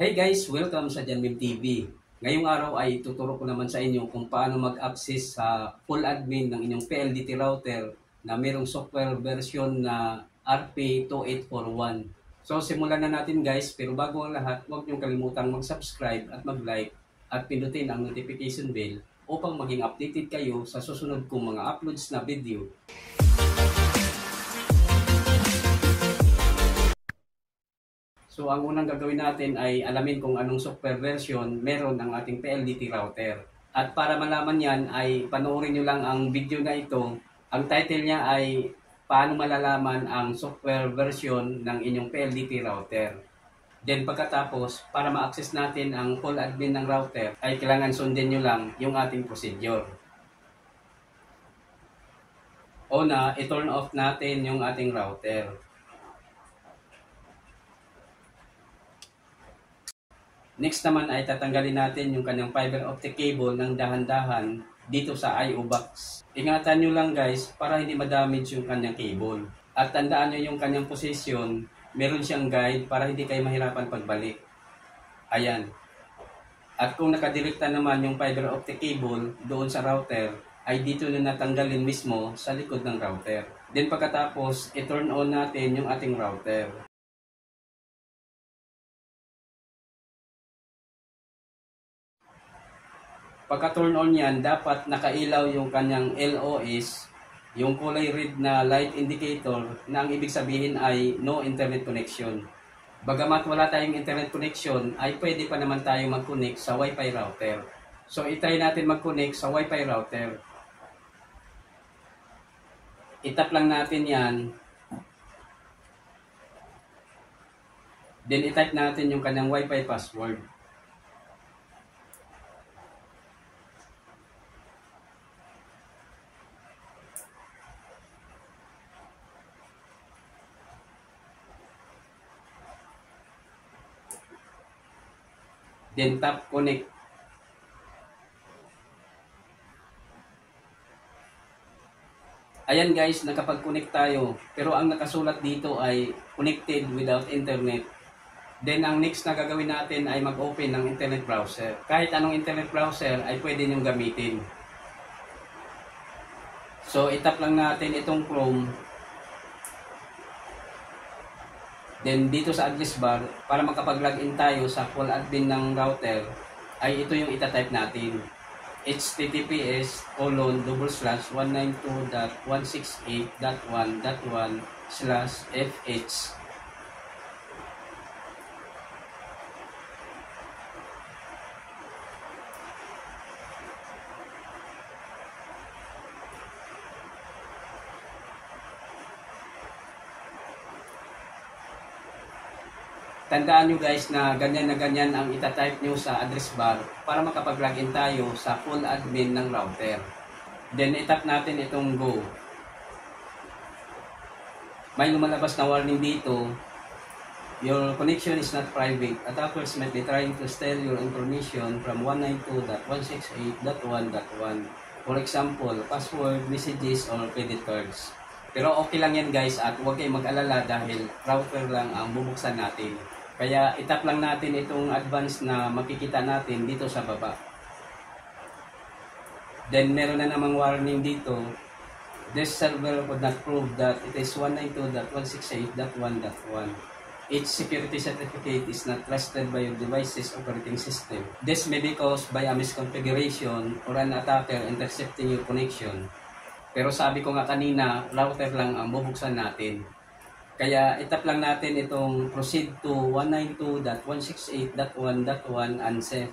Hey guys, welcome sa Janmim TV. Ngayong araw ay tuturo ko naman sa inyo kung paano mag-access sa full admin ng inyong PLDT router na mayroong software version na RP2841. So simulan na natin guys, pero bago ang lahat, huwag niyong kalimutang mag-subscribe at mag-like at pindutin ang notification bell upang maging updated kayo sa susunod kong mga uploads na video. So ang unang gagawin natin ay alamin kung anong software version meron ng ating PLDT router. At para malaman yan ay panoorin nyo lang ang video na ito. Ang title niya ay paano malalaman ang software version ng inyong PLDT router. Then pagkatapos, para ma-access natin ang full admin ng router, ay kailangan sundin nyo lang yung ating procedure. Una, i-turn off natin yung ating router. Next naman ay tatanggalin natin yung kanyang fiber optic cable ng dahan-dahan dito sa I.O. box. Ingatan nyo lang guys para hindi ma-damage yung kanyang cable. At tandaan nyo yung kanyang position, meron siyang guide para hindi kayo mahirapan pagbalik. Ayan. At kung nakadirekta naman yung fiber optic cable doon sa router, ay dito na natanggalin mismo sa likod ng router. Then pagkatapos, i-turn on natin yung ating router. Pagka turn on yan, dapat nakailaw yung kanyang LOS, yung kulay red na light indicator na ang ibig sabihin ay no internet connection. Bagamat wala tayong internet connection, ay pwede pa naman tayo mag-connect sa Wi-Fi router. So, itry natin mag-connect sa Wi-Fi router. Itap lang natin yan. Then, itype natin yung kanyang Wi-Fi password. Then tap connect. Ayan guys, nakapag-connect tayo. Pero ang nakasulat dito ay connected without internet. Then ang next na gagawin natin ay mag-open ng internet browser. Kahit anong internet browser ay pwede niyong gamitin. So itap lang natin itong Chrome. Then dito sa address bar, para makapag-login tayo sa full admin ng router, ay ito yung itatype natin. Https colon double slash 192.168.1.1 slash fh Tandaan nyo guys na ganyan na ganyan ang itatype nyo sa address bar para makapag-login tayo sa full admin ng router. Then itap natin itong go. May lumalabas na warning dito. Your connection is not private. Attackers might be trying to steal your information from 192.168.1.1 For example, password, messages, or credit cards. Pero okay lang yan guys at huwag kayong mag-alala dahil router lang ang bubuksan natin. Kaya itap lang natin itong advance na makikita natin dito sa baba. Then meron na namang warning dito. This server could not prove that it is 192.168.1.1. Its security certificate is not trusted by your device's operating system. This may be caused by a misconfiguration or an attacker intercepting your connection. Pero sabi ko nga kanina, router lang ang bubuksan natin. Kaya itap lang natin itong proceed to 192.168.1.1 unset.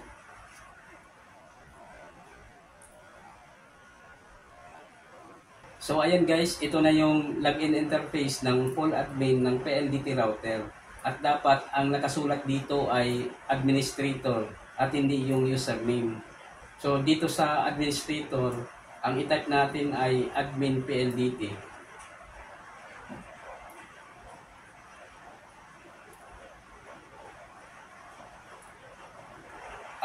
So ayan guys, ito na yung login interface ng full admin ng PLDT router. At dapat ang nakasulat dito ay administrator at hindi yung username. So dito sa administrator, ang itype natin ay admin PLDT.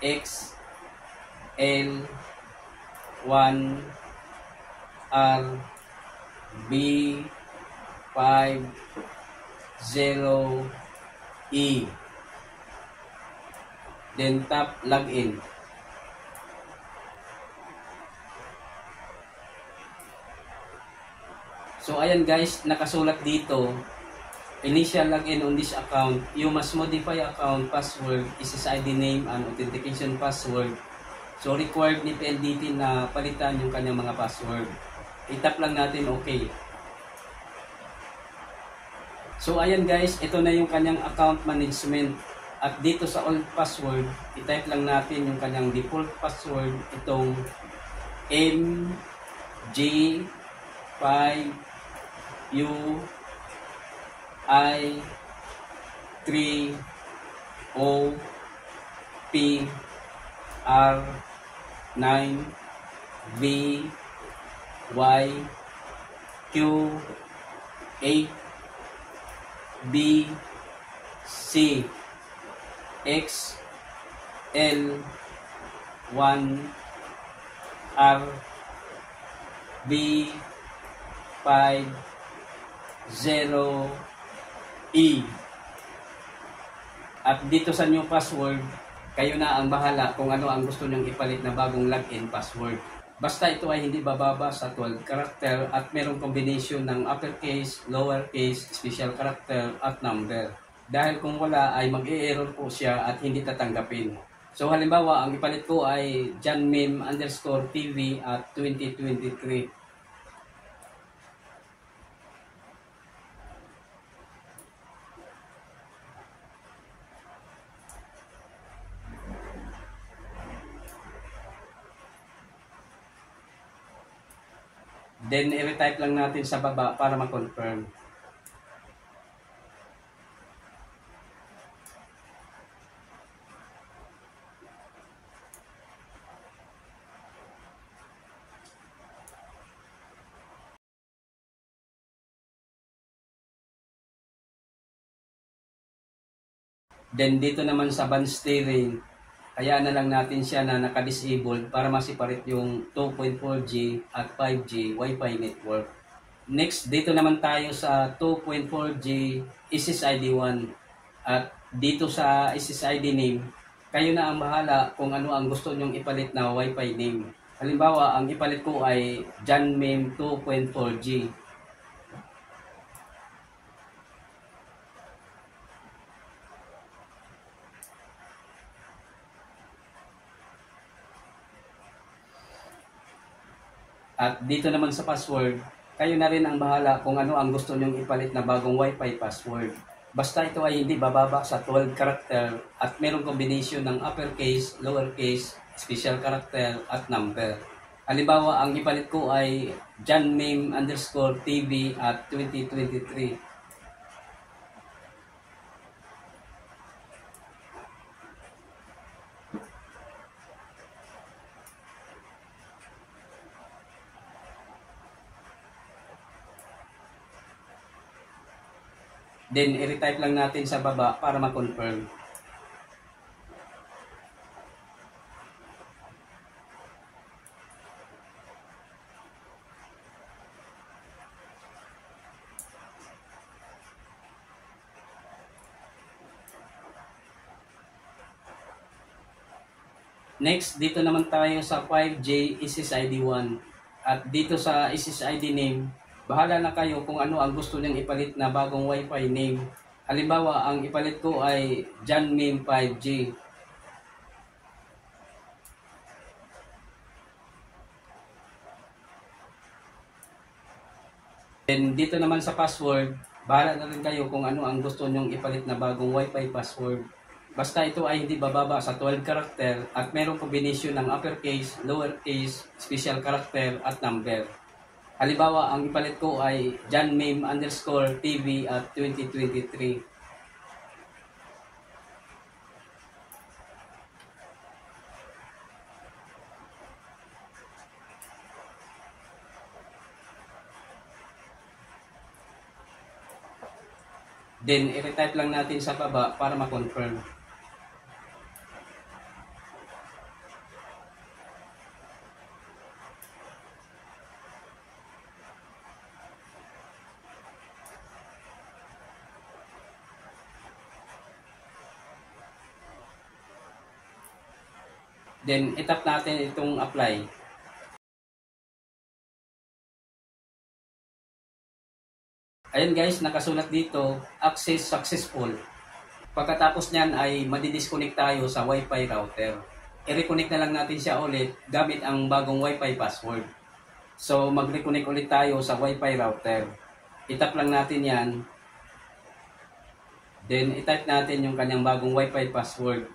X L 1 R B 5 0 E. Then tap login. So ayan guys, nakasulat dito initial login on this account, you must modify account password, SSID name, and authentication password. So required ni PLDT na palitan yung kanyang mga password. Itap lang natin okay. So ayan guys, ito na yung kanyang account management. At dito sa old password, itype lang natin yung kanyang default password, itong MJ5 U I 3 O P R 9 B Y Q 8 B C X L 1 R B 5 0 E. At dito sa new password, kayo na ang bahala kung ano ang gusto nyong ipalit na bagong login password. Basta ito ay hindi bababa sa 12 character at merong combination ng uppercase, lowercase, special character at number. Dahil kung wala ay mag-e-error po siya at hindi tatanggapin. So halimbawa, ang ipalit ko ay janmim underscore TV at 2023. Then, i-retype lang natin sa baba para ma-confirm. Then dito naman sa band steering, kaya na lang natin siya na naka-disable para ma-separate yung 2.4G at 5G Wi-Fi network. Next, dito naman tayo sa 2.4G SSID 1. At dito sa SSID name, kayo na ang bahala kung ano ang gusto nyong ipalit na Wi-Fi name. Halimbawa, ang ipalit ko ay JanMem 2.4G. At dito naman sa password, kayo na rin ang bahala kung ano ang gusto nyong ipalit na bagong wifi password. Basta ito ay hindi bababa sa 12 character at merong combination ng uppercase, lowercase, special character at number. Halimbawa, ang ipalit ko ay janmeme underscore TV at 2023. Then, i-retype lang natin sa baba para ma-confirm. Next, dito naman tayo sa 5J SSID 1. At dito sa SSID name, Bahala na kayo kung ano ang gusto niyang ipalit na bagong wifi name. Halimbawa, ang ipalit ko ay Janmeme 5G. Then dito naman sa password, bahala na rin kayo kung ano ang gusto nyong ipalit na bagong wifi password. Basta ito ay hindi bababa sa 12 character at merong combination ng uppercase, lowercase, special character at number. Halimbawa, ang ipalit ko ay John Meme underscore TV at 2023. Then, i-retype lang natin sa baba para ma-confirm. Then, itap natin itong apply. Ayan guys, nakasulat dito, access successful. Pagkatapos niyan ay madidisconnect tayo sa Wi-Fi router. I-reconnect na lang natin siya ulit gamit ang bagong Wi-Fi password. So, mag-reconnect ulit tayo sa Wi-Fi router. Itap lang natin yan. Then, itype natin yung kanyang bagong Wi-Fi password.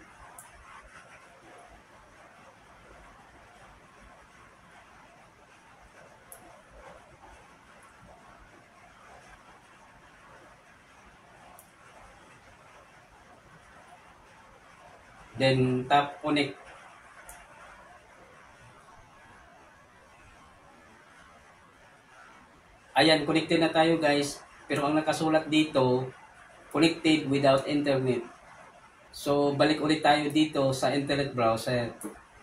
Then tap connect. Ayan, connected na tayo guys. Pero ang nakasulat dito, connected without internet. So, balik ulit tayo dito sa internet browser.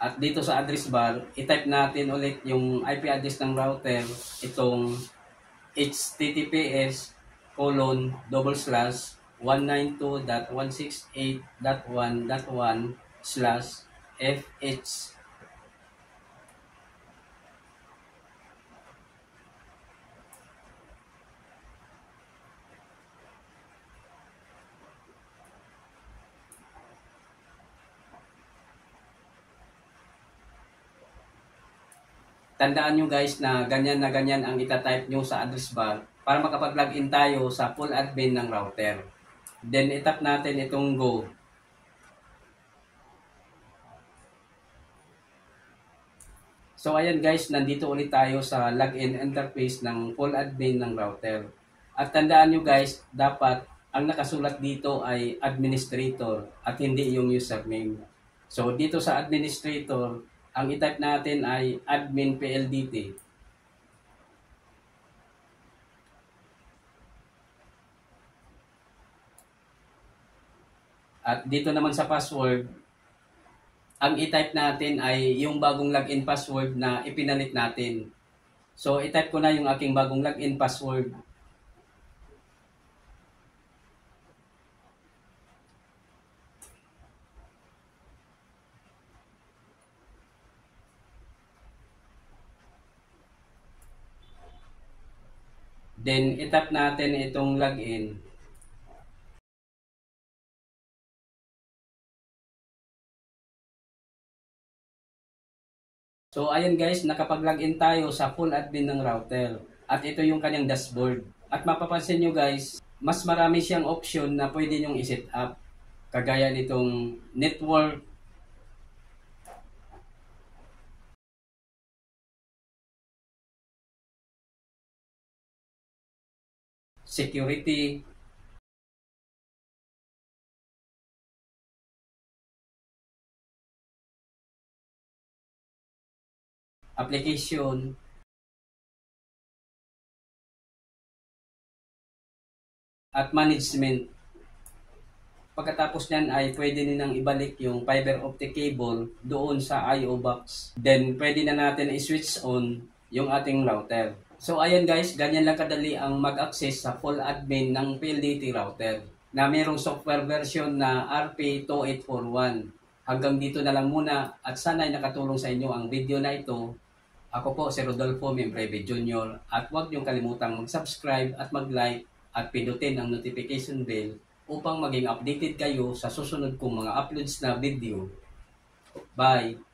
At dito sa address bar, i-type natin ulit yung IP address ng router. Itong https colon double slash 192.168.1.1 slash FH Tandaan nyo guys na ganyan na ganyan ang itatype nyo sa address bar para makapag-login tayo sa full admin ng router. Then, itap natin itong go. So, ayan guys, nandito ulit tayo sa login interface ng full admin ng router. At tandaan nyo guys, dapat ang nakasulat dito ay administrator at hindi yung username. So, dito sa administrator, ang itype natin ay admin PLDT. At dito naman sa password, ang i-type natin ay yung bagong login password na ipinalit natin. So, i-type ko na yung aking bagong login password. Then, i-tap natin itong login. So ayun guys, nakapag-login tayo sa full admin ng router. At ito yung kanyang dashboard. At mapapansin nyo guys, mas marami siyang option na pwede nyong i-set up. Kagaya nitong network, security, application, at management. Pagkatapos niyan ay pwede nilang ibalik yung fiber optic cable doon sa I.O. box. Then pwede na natin i-switch on yung ating router. So ayan guys, ganyan lang kadali ang mag-access sa full admin ng PLDT router na mayroong software version na RP2841. Hanggang dito na lang muna at sana ay nakatulong sa inyo ang video na ito ako po si Rodolfo Membreve Jr. at huwag niyong kalimutang mag-subscribe at mag-like at pindutin ang notification bell upang maging updated kayo sa susunod kong mga uploads na video. Bye!